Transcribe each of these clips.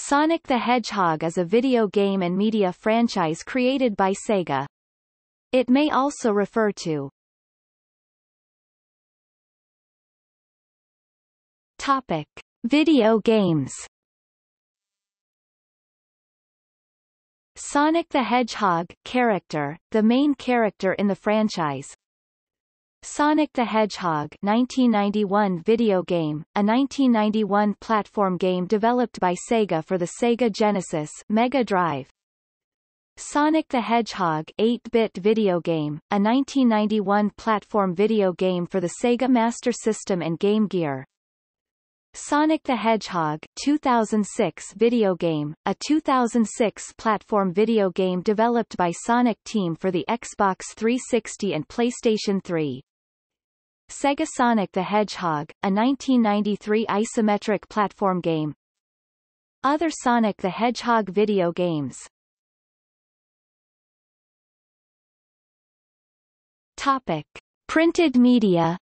Sonic the Hedgehog is a video game and media franchise created by Sega. It may also refer to Topic. Video games Sonic the Hedgehog character, the main character in the franchise. Sonic the Hedgehog 1991 video game, a 1991 platform game developed by Sega for the Sega Genesis Mega Drive. Sonic the Hedgehog 8-bit video game, a 1991 platform video game for the Sega Master System and Game Gear. Sonic the Hedgehog 2006 video game, a 2006 platform video game developed by Sonic Team for the Xbox 360 and PlayStation 3. Sega Sonic the Hedgehog, a 1993 isometric platform game. Other Sonic the Hedgehog video games Topic. Printed media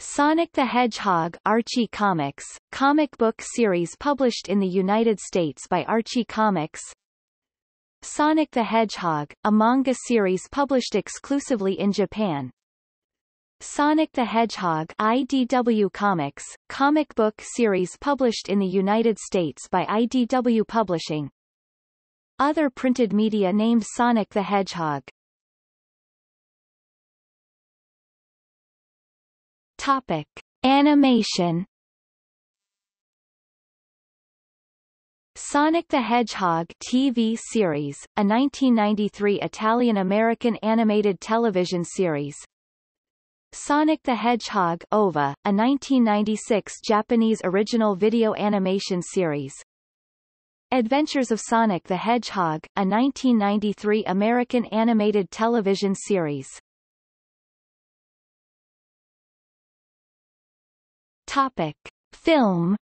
Sonic the Hedgehog Archie Comics, comic book series published in the United States by Archie Comics Sonic the Hedgehog, a manga series published exclusively in Japan. Sonic the Hedgehog IDW Comics, comic book series published in the United States by IDW Publishing. Other printed media named Sonic the Hedgehog. Topic. Animation Sonic the Hedgehog TV series, a 1993 Italian-American animated television series. Sonic the Hedgehog OVA, a 1996 Japanese original video animation series. Adventures of Sonic the Hedgehog, a 1993 American animated television series. Topic. Film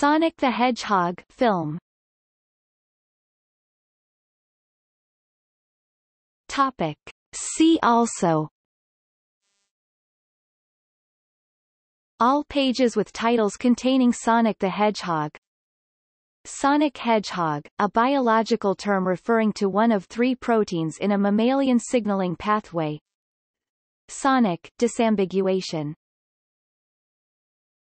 Sonic the Hedgehog film. Topic. See also. All pages with titles containing Sonic the Hedgehog. Sonic hedgehog, a biological term referring to one of three proteins in a mammalian signaling pathway. Sonic disambiguation